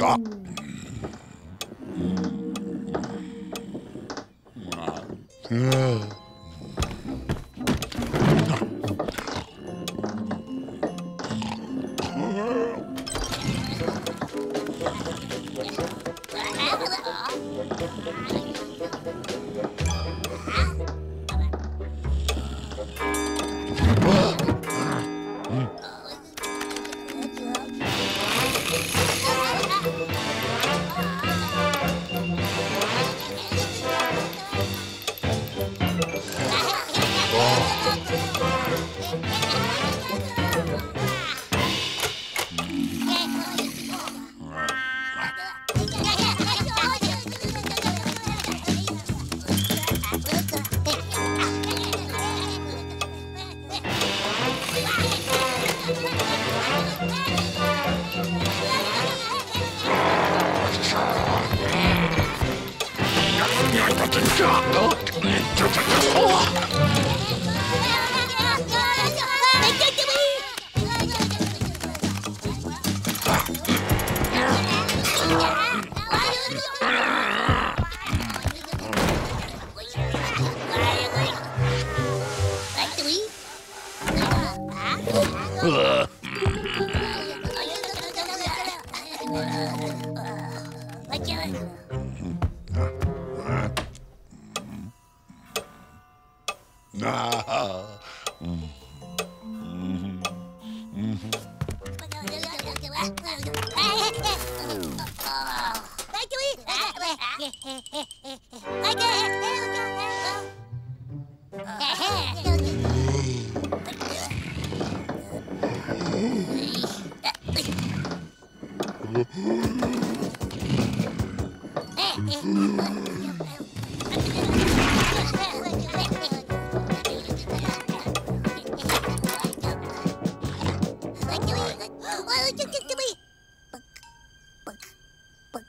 Ah. Mm. Ugh. Hey! chứ chứ chứ bi bực bực. Bực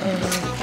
Oh,